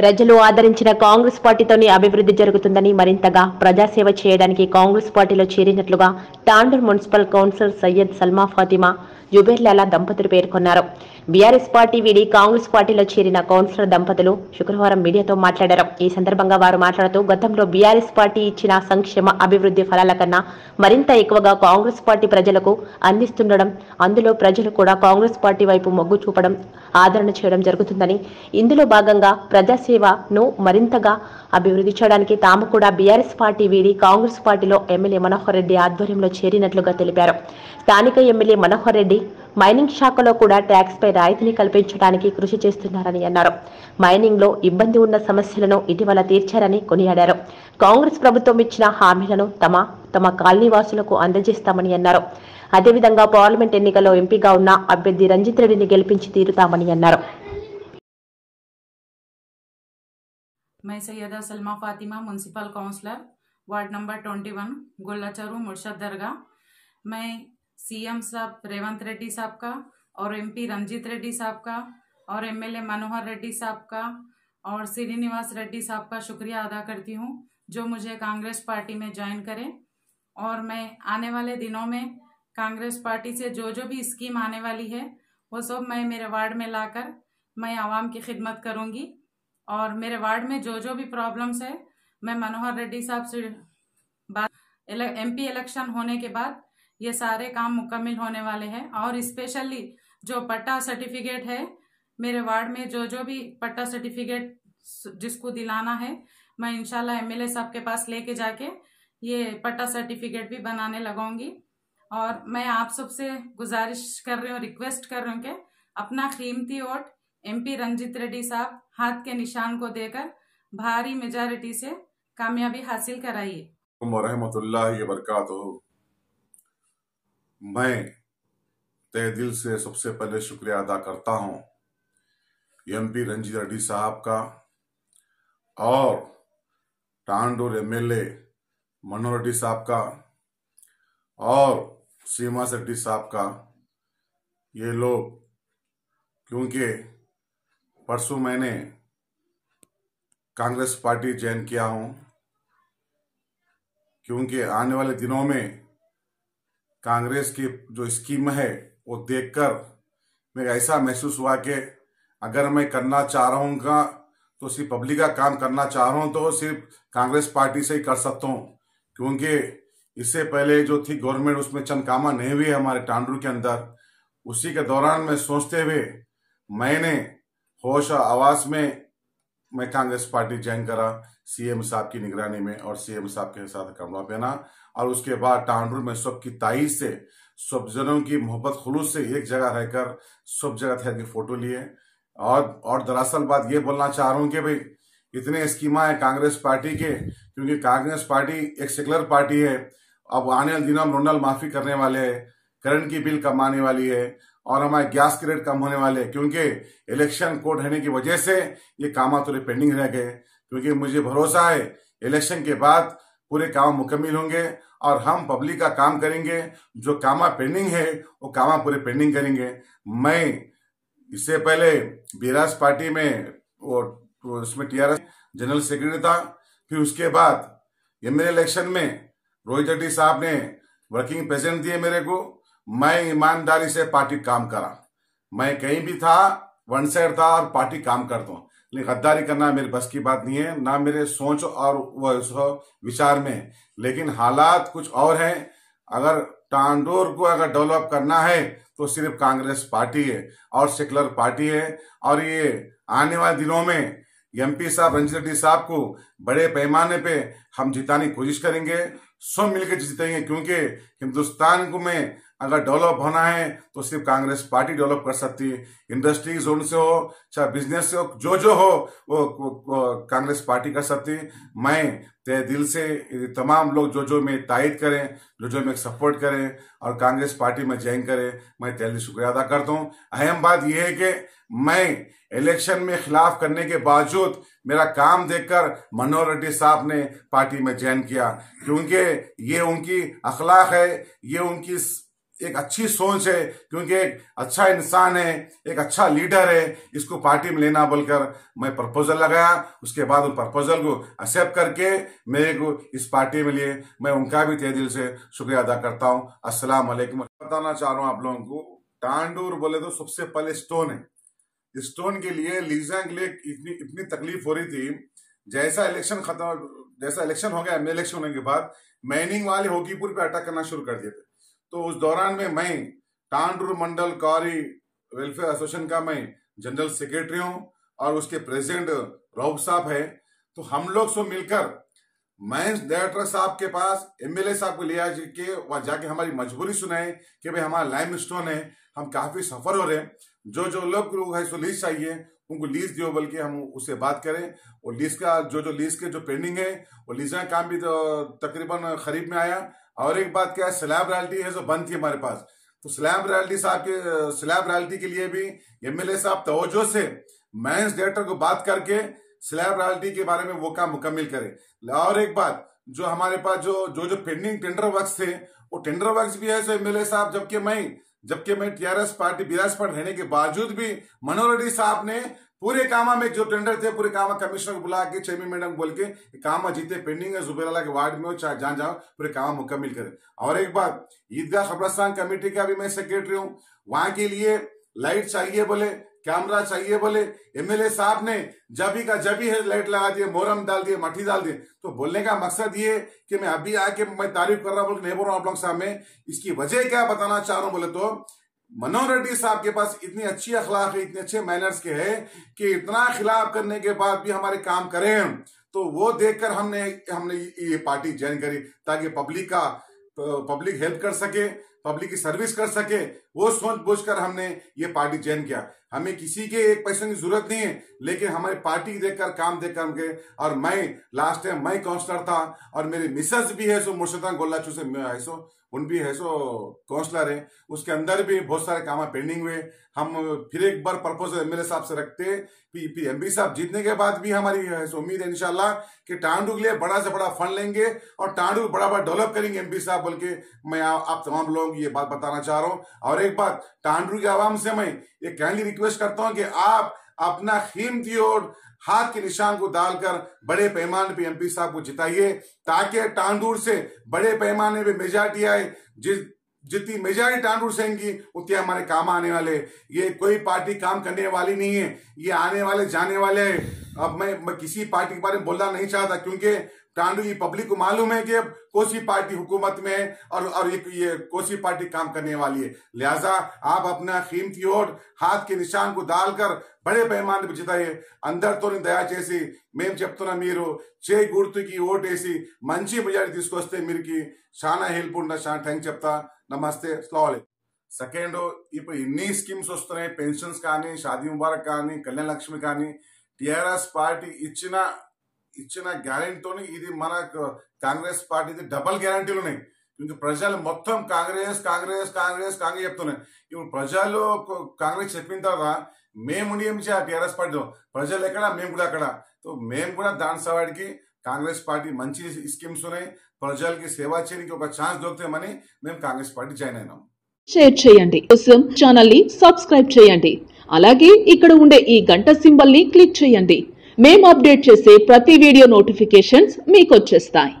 ప్రజలు ఆదరించిన కాంగ్రెస్ పార్టీతోనే అభివృద్ధి జరుగుతుందని మరింతగా ప్రజాసేవ చేయడానికి కాంగ్రెస్ పార్టీలో చేరినట్లుగా తాండూర్ మున్సిపల్ కౌన్సిలర్ సయ్యద్ సల్మా ఫాతిమా జుబేర్లాలా దంపతులు పేర్కొన్నారు. బీఆర్ఎస్ పార్టీ వీడి కాంగ్రెస్ పార్టీలో చేరిన కౌన్సిలర్ దంపతులు శుక్రవారం మీడియాతో మాట్లాడారు. ఈ సందర్భంగా వారు మాట్లాడుతూ గతంలో బీఆర్ఎస్ పార్టీ ఇచ్చిన సంక్షేమ అభివృద్ధి ఫలాల కన్నా మరింత ఎక్కువగా కాంగ్రెస్ పార్టీ ప్రజలకు అందిస్తుండడం అందులో ప్రజలు కూడా కాంగ్రెస్ పార్టీ వైపు మొగ్గు చూపడం ఆదరణ చేయడం జరుగుతుందని ఇందులో భాగంగా ప్రజాసేవను మరింతగా అభివృద్ధి చేయడానికి తాము కూడా బీఆర్ఎస్ పార్టీ వీడి కాంగ్రెస్ పార్టీలో ఎమ్మెల్యే మనోహర్ రెడ్డి ఆధ్వర్యంలో చేరినట్లుగా తెలిపారు. స్థానిక ఎమ్మెల్యే మనోహర్ రెడ్డి మైనింగ్ శాఖలో కూడా ట్యాక్స్ పై రాయితీని కల్పించడానికి కృషి చేస్తున్నారని అన్నారు మైనింగ్ లో ఇబ్బంది ఉన్న సమస్యలను ఇటీవల తీర్చారని కొనియాడారు కాంగ్రెస్ ప్రభుత్వం ఇచ్చిన హామీలను తమ తమ కాలనీ వాసులకు అందజేస్తామని అన్నారు అదేవిధంగా పార్లమెంట్ ఎన్నికల్లో ఎంపీగా ఉన్న అభ్యర్థి రంజిత్ రెడ్డిని గెలిపించి తీరుతామని అన్నారు मैं Syeda Salma Fatima municipal councillor ward number twenty one गोलाचरू मुर्शद दरगाह मैं सीएम साहब रेवंत रेड्डी साहब का, और एमपी रंजीत रेड्डी साहब का, और एमएलए मनोहर रेड्डी साहब का, और श्रीनिवास रेड्डी साहब का शुक्रिया अदा करती हूँ, जो मुझे कांग्रेस पार्टी में ज्वाइन करें। और मैं आने वाले दिनों में कांग्रेस पार्टी से जो जो भी स्कीम आने वाली है, वो सब मैं मेरे वार्ड में लाकर मैं आवाम की खिदमत करूँगी। और मेरे वार्ड में जो जो भी प्रॉब्लम्स है, मैं मनोहर रेड्डी साहब से बात एमपी इलेक्शन होने के बाद ये सारे काम मुकम्मल होने वाले हैं। और स्पेशली जो पट्टा सर्टिफिकेट है, मेरे वार्ड में जो जो भी पट्टा सर्टिफिकेट जिसको दिलाना है, मैं इंशाल्लाह एमएलए साहब के पास लेके जाके ये पट्टा सर्टिफिकेट भी बनाने लगाऊँगी और मैं आप सबसे गुजारिश कर रही हूँ रिक्वेस्ट कर रही हूँ कि अपना कीमती वोट एमपी रंजीत रेड्डी साहब हाथ के निशान को देकर भारी मेजॉरिटी से कामयाबी हासिल कराइए। वरहमतुल्लाहि वबरकातुहू। मैं तय दिल से सबसे पहले शुक्रिया अदा करता हूँ एमपी रंजीत रेड्डी साहब का और टांडोर एमएलए मनोहर रेड्डी साहब का और सीमा रेड्डी साहब का। ये लोग, क्योंकि परसों मैंने कांग्रेस पार्टी ज्वाइन किया हूँ, क्योंकि आने वाले दिनों में कांग्रेस की जो स्कीम है, वो देखकर मेरा ऐसा महसूस हुआ कि अगर मैं करना चाह रहा हूँ तो सिर्फ़ पब्लिक का काम करना चाह रहा हूँ तो सिर्फ़ कांग्रेस पार्टी से ही कर सकता हूँ। क्योंकि इससे पहले जो थी गवर्नमेंट, उसमें चंद कामा नहीं हुई हमारे टांडूर के अंदर। उसी के दौरान मैं सोचते हुए मैंने होश और आवास में मैं कांग्रेस पार्टी ज्वाइन करा, सीएम साहब की निगरानी में और सीएम साहब के साथ कमरा पहना। और उसके बाद टांडूर में सबकी ताइज से, सब जनों की मोहब्बत खुलूस से एक जगह रहकर सब जगह ठहर के फ़ोटो लिए। और और दरअसल बात ये बोलना चाह रहा हूँ कि भाई, इतने स्कीमा है कांग्रेस पार्टी के, क्योंकि कांग्रेस पार्टी एक सेकुलर पार्टी है। अब आने वाले दिनों में रोनल माफ़ी करने वाले है, करंट की बिल कम आने वाली है और हमारे गैस के रेट कम होने वाले है, क्योंकि इलेक्शन कोड रहने की वजह से ये काम थोड़े पेंडिंग रह गए। क्योंकि मुझे भरोसा है, इलेक्शन के बाद पूरे काम मुकम्मल होंगे और हम पब्लिक का काम करेंगे। जो कामा पेंडिंग है, वो कामा पूरे पेंडिंग करेंगे। मैं इससे पहले बीरास पार्टी में और उसमें टीआरएस जनरल सेक्रेटरी था। फिर उसके बाद एमएलए इलेक्शन में रोहित रेड्डी साहब ने वर्किंग प्रेसिडेंट दिए मेरे को। मैं ईमानदारी से पार्टी काम करा। मैं कहीं भी था, वन साइड था और पार्टी काम करता हूँ। लेकिन गद्दारी करना मेरे बस की बात नहीं है, ना मेरे सोच और विचार में लेकिन हालात कुछ और हैं। अगर टांडोर को अगर डेवलप करना है तो सिर्फ़ कांग्रेस पार्टी है और सेकुलर पार्टी है। और ये आने वाले दिनों में एमपी साहब, रंजित रेड्डी साहब को बड़े पैमाने पे हम जिताने की कोशिश करेंगे। सब मिलकर जीतेंगे क्योंकि हिंदुस्तान को में अगर डेवलप होना है तो सिर्फ़ कांग्रेस पार्टी डेवलप कर सकती है। इंडस्ट्री जोन से हो चाहे बिज़नेस से हो जो जो हो वो, वो, वो कांग्रेस पार्टी कर सकती मैं तय दिल से तमाम लोग जो जो में तायद करें जो जो मैं सपोर्ट करें और कांग्रेस पार्टी में ज्वाइन करें मैं तय शुक्रिया अदा करता हूँ। अहम बात यह है कि मैं इलेक्शन में खिलाफ करने के बावजूद मेरा काम देखकर मनोहर रेड्डी साहब ने पार्टी में ज्वाइन किया। क्योंकि ये उनकी अखलाक है ये उनकी एक अच्छी सोच है, क्योंकि एक अच्छा इंसान है, एक अच्छा लीडर है, इसको पार्टी में लेना बोलकर मैं प्रपोजल लगाया, उसके बाद उस प्रपोजल को एक्सेप्ट करके मेरे को इस पार्टी में लिए, मैं उनका भी तय दिल से शुक्रिया अदा करता हूँ। वालेकुम। बताना चाह रहा हूँ आप लोगों को, टांडूर बोले तो सबसे पहले स्टोन है। स्टोन के लिए लीजा के लिए इतनी इतनी तकलीफ़ हो रही थी, जैसा इलेक्शन खत्म, जैसा इलेक्शन हो गया एम इलेक्शन होने के बाद मैनिंग वाले होकीपुर पे अटैक करना शुरू कर दिए थे। तो उस दौरान में मैं टांडूर मंडल कौरी वेलफेयर एसोसिएशन का मैं जनरल सेक्रेटरी हूँ और उसके प्रेसिडेंट रऊफ साहब है। तो हम लोग सो मिलकर, मैं डायरेक्टर साहब के पास एमएलए साहब को लिया के वहाँ जाके हमारी मजबूरी सुनाए कि भाई हमारा लाइम स्टोन है, हम काफ़ी सफ़र हो रहे हैं। जो जो लोग लोग है, सो लीज चाहिए, उनको लीज दियो, बल्कि हम उससे बात करें। और लीज का, जो जो लीज के जो पेंडिंग है, वो लीज का काम भी तो तकरीबन खरीब में आया। और एक बात क्या है स्लैब रॉयल्टी है जो बंद थी हमारे पास। तो स्लैब रॉयल्टी साहब के स्लैब रॉयल्टी के लिए भी एमएलए साहब तवज्जो से मैंस डायरेक्टर को बात करके स्लैब रॉयल्टी के बारे में वो काम मुकम्मल करे। और एक बात, जो हमारे पास जो जो जो पेंडिंग टेंडर वर्क थे, वो टेंडर वर्क भी है सो एमएलए साहब, जबकि मैं जबकि मैं टीआरएस पार्टी बीरास पर रहने के बावजूद भी मनोहर साहब ने पूरे कामा में जो टेंडर थे, पूरे कामा कमिश्नर को बुला के चेयरमैन मैडम बोल के, कामा जीते पेंडिंग है जुबेरला के वार्ड में हो, चाहे जहाँ जाओ, पूरे कामा मुकम्मल करे। और एक बात, ईदगाह खबरस्तान कमेटी का भी मैं सेक्रेटरी हूँ। वहाँ के लिए लाइट चाहिए बोले कैमरा चाहिए बोले एमएलए साहब ने जबी का जबी है लाइट लगा दिए मोरम डाल दिए मठी डाल दिए। तो बोलने का मकसद ये कि मैं अभी आके मैं तारीफ़ कर रहा हूँ नहीं बोल रहा हूँ आप लोग सामने इसकी वजह क्या बताना चाह रहा हूँ बोले तो मनोहर रेड्डी साहब के पास इतनी अच्छी अखलाक है, इतने अच्छे मैनर्स के है कि इतना खिलाफ करने के बाद भी हमारे काम करें। तो वो देखकर हमने हमने ये पार्टी ज्वाइन करी ताकि पब्लिक का पब्लिक हेल्प कर सके पब्लिक की सर्विस कर सके। वो सोच बूझ कर हमने ये पार्टी ज्वाइन किया। हमें किसी के एक पैसे की ज़रूरत नहीं है, लेकिन हमारी पार्टी देखकर, काम देखकर हम गए और मैं लास्ट टाइम मैं काउंसलर था, और मेरे मिसेस भी है, सो मुर्शदा गोल्लाचू से मैं है सो उन भी है सो काउंसलर है। उसके अंदर भी बहुत सारे काम पेंडिंग हुए। हम फिर एक बार प्रपोजल एमएलए साहब से रखते एमपी साहब जीतने के बाद भी हमारी उम्मीद है इनशाला कि टांडू के लिए बड़ा से बड़ा फंड लेंगे और टांडू बड़ा बड़ा डेवलप करेंगे एमपी साहब बोल के। मैं आ, आप तमाम लोगों की ये बात बताना चाह रहा हूँ। और एक बात टांडू के आवाम से मैं ये काइंडली रिक्वेस्ट करता हूँ कि आप अपना कीमती और हाथ के निशान को डालकर बड़े पैमाने पे एमपी साहब को जिताइए ताकि टांडूर से बड़े पैमाने पे मेजॉरिटी आए। जिस जितनी मेजॉरिटी टांडूर से इनकी उतने हमारे काम आने वाले। ये कोई पार्टी काम करने वाली नहीं है ये आने वाले जाने वाले है। अब मैं, मैं किसी पार्टी के बारे में बोलना नहीं चाहता क्योंकि टांडू की पब्लिक को मालूम है कि अब कोसी पार्टी हुकूमत में है और और ये, ये कोसी पार्टी काम करने वाली है। लिहाजा आप अपना कीमती वोट हाथ के निशान को डालकर బడే పైమాన్ని పుచ్చుతాయి అందరితో దయచేసి మేము చెప్తున్నా మీరు చేయి గుర్తుకి ఓటేసి మంచి మెజార్టీ తీసుకొస్తే మీరుకి చాలా హెల్ప్ ఉంటా చాలా థ్యాంక్ చెప్తా. నమస్తే స్లాలే సెకండ్ ఇప్పుడు ఎన్ని స్కీమ్స్ వస్తున్నాయి? పెన్షన్స్ కానీ షాదీ ముబారక్ కానీ కళ్యాణ లక్ష్మి కానీ టిఆర్ఎస్ పార్టీ ఇచ్చిన ఇచ్చిన గ్యారంటీతోని ఇది మన కాంగ్రెస్ పార్టీ డబల్ గ్యారంటీలు ఉన్నాయి ఇంక ప్రజలు మొత్తం కాంగ్రెస్ కాంగ్రెస్ కాంగ్రెస్ కాంగ్రెస్ చెప్తున్నాయి. ఇప్పుడు ప్రజలు కాంగ్రెస్ చెప్పిన తర్వాత మేము నియమించే ఆ టీఆర్ఎస్ పార్టీ ప్రజలు ఎక్కడ? మేము కూడా అక్కడ. సో మేము కూడా దాని సవాడికి కాంగ్రెస్ పార్టీ మంచి స్కీమ్స్ ఉన్నాయి. ప్రజలకి సేవ చేయడానికి ఒక ఛాన్స్ దొరుకుతామని మేము కాంగ్రెస్ పార్టీ జాయిన్ అయినాం. షేర్ చేయండి. కోసం ఛానల్ని సబ్స్క్రైబ్ చేయండి. అలాగే ఇక్కడ ఉండే ఈ గంట సింబల్ని క్లిక్ చేయండి. మేము అప్డేట్ చేసే ప్రతి వీడియో నోటిఫికేషన్స్ మీకు వచ్చేస్తాయి.